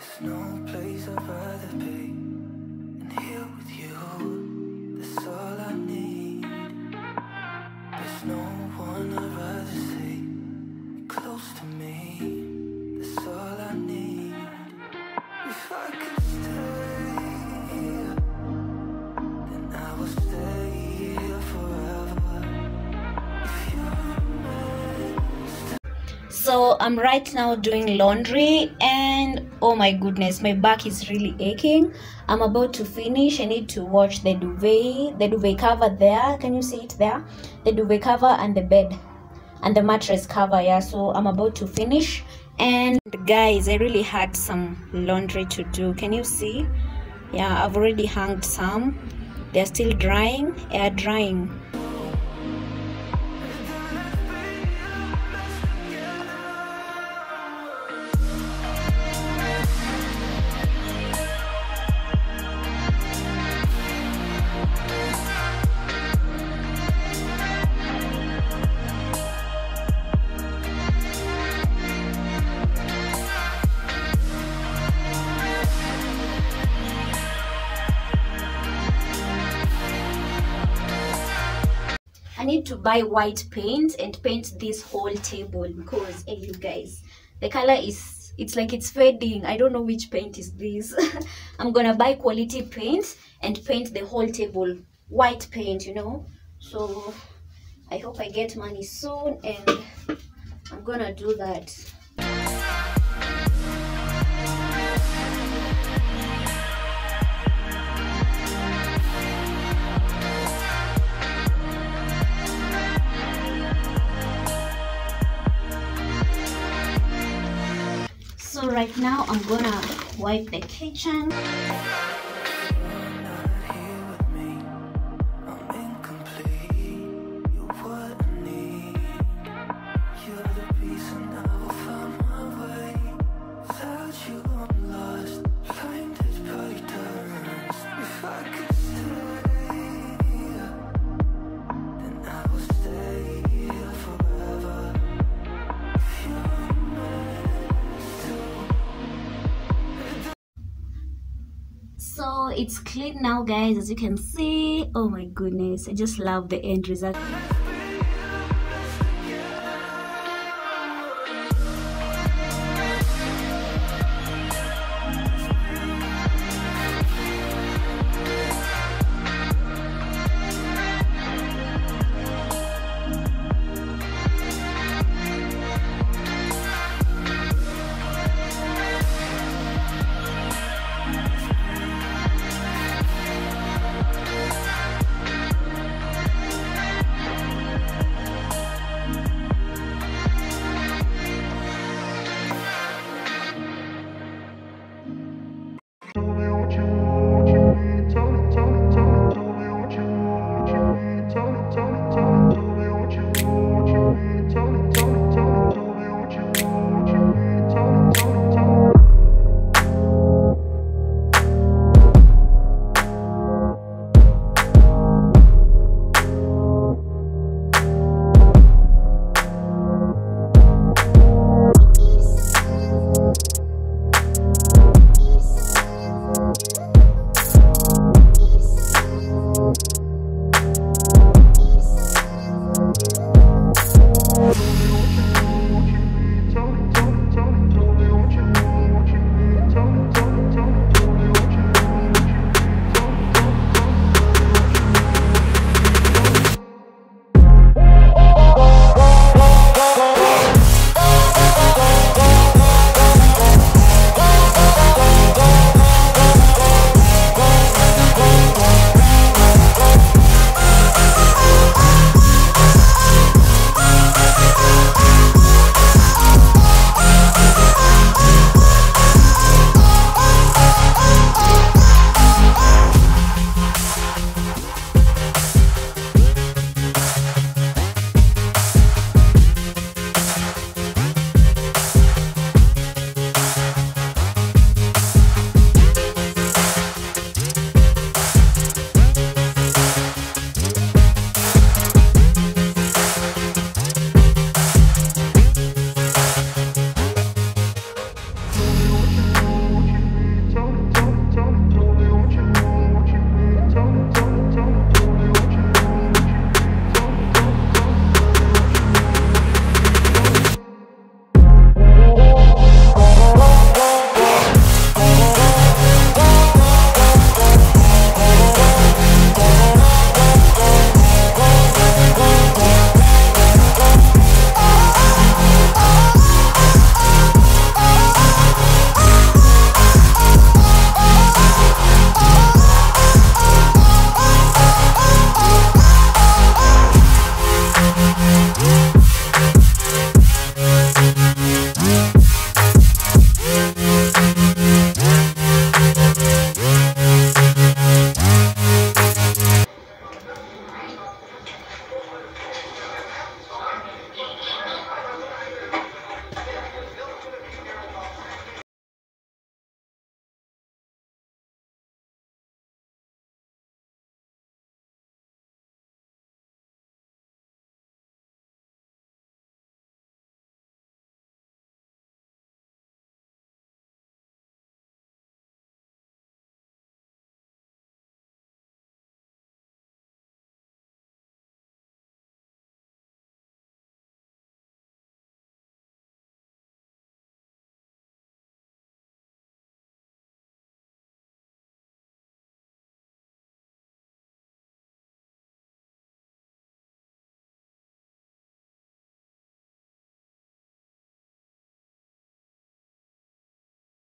There's no place I'd rather be than here with you. So I'm right now doing laundry and oh my goodness, my back is really aching. I'm about to finish. I need to watch the duvet, the duvet cover there. Can you see it there? The duvet cover and the bed and the mattress cover. Yeah, so I'm about to finish. And guys, I really had some laundry to do. Can you see? Yeah, I've already hung some. They're still drying, air drying. Buy white paint and paint this whole table because hey you guys the color is it's like it's fading. I don't know which paint is this. I'm gonna buy quality paint and paint the whole table white paint you know? So I hope I get money soon and I'm gonna do that right now I'm gonna wipe the kitchen so it's clean now guys as you can see. Oh my goodness I just love the end result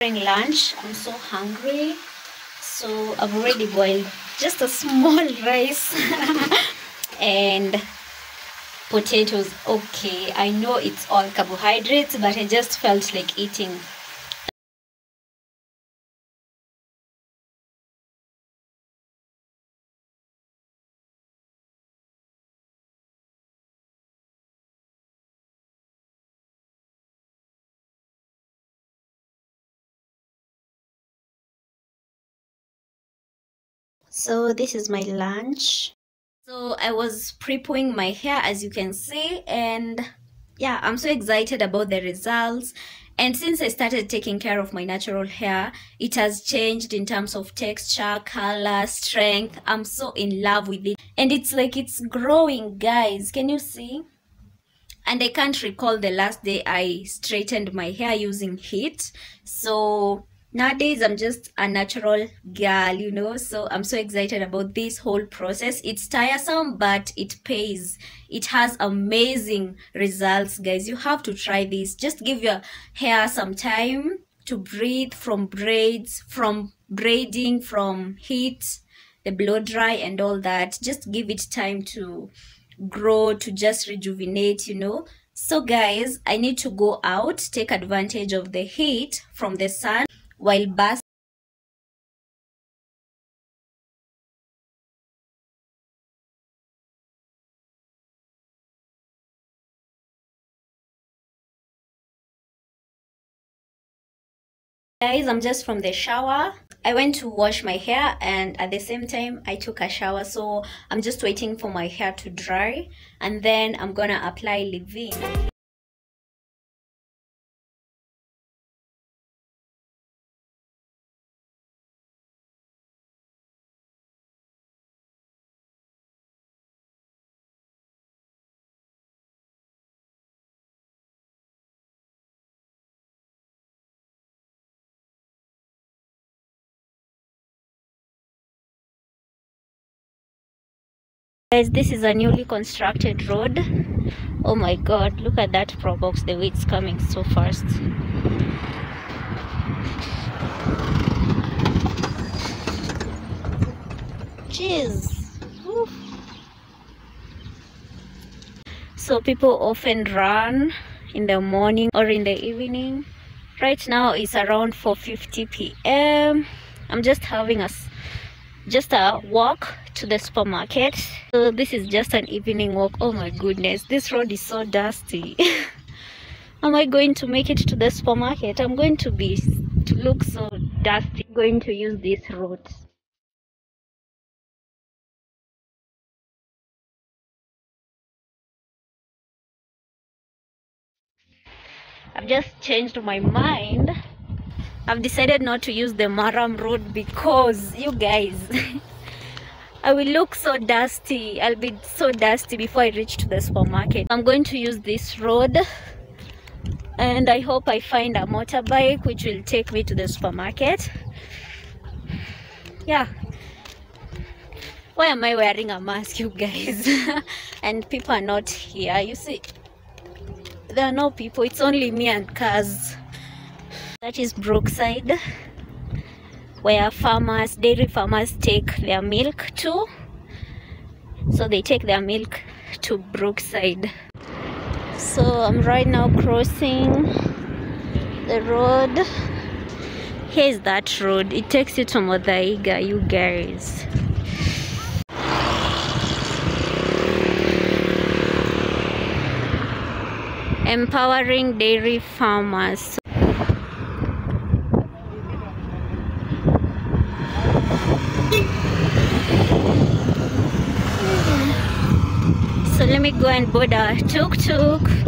During lunch, I'm so hungry. So I've already boiled just a small rice and potatoes. Okay, I know it's all carbohydrates, but I just felt like eating So this is my lunch. So I was prepping my hair as you can see and yeah, I'm so excited about the results. And since I started taking care of my natural hair, it has changed in terms of texture, color, strength. I'm so in love with it. And it's like it's growing, guys. Can you see? And I can't recall the last day I straightened my hair using heat. So nowadays i'm just a natural girl you know so i'm so excited about this whole process. It's tiresome but it pays. It has amazing results guys. You have to try this. Just give your hair some time to breathe from braids from braiding from heat the blow dry and all that. Just give it time to grow to just rejuvenate you know. So guys i need to go out take advantage of the heat from the sun while bus guys i'm just from the shower. I went to wash my hair and at the same time i took a shower. So i'm just waiting for my hair to dry and then i'm gonna apply leave-in guys this is a newly constructed road. Oh my god look at that Probox the way it's coming so fast. Jeez. Oof. so people often run in the morning or in the evening. Right now it's around 4:50 p.m i'm just having a just a walk to the supermarket. So this is just an evening walk. Oh my goodness this road is so dusty. Am i going to make it to the supermarket? I'm going to be to look so dusty I'm going to use this route I've just changed my mind. I've decided not to use the murram road because you guys I will look so dusty. I'll be so dusty before I reach to the supermarket. I'm going to use this road and I hope I find a motorbike which will take me to the supermarket. Yeah. Why am I wearing a mask, you guys? and people are not here. You see, there are no people. It's only me and cars. That is Brookside where farmers, dairy farmers take their milk to. So they take their milk to Brookside. So I'm right now crossing the road. Here's that road. It takes you to Muthaiga, you guys. Empowering dairy farmers. Let me go and board a tuk-tuk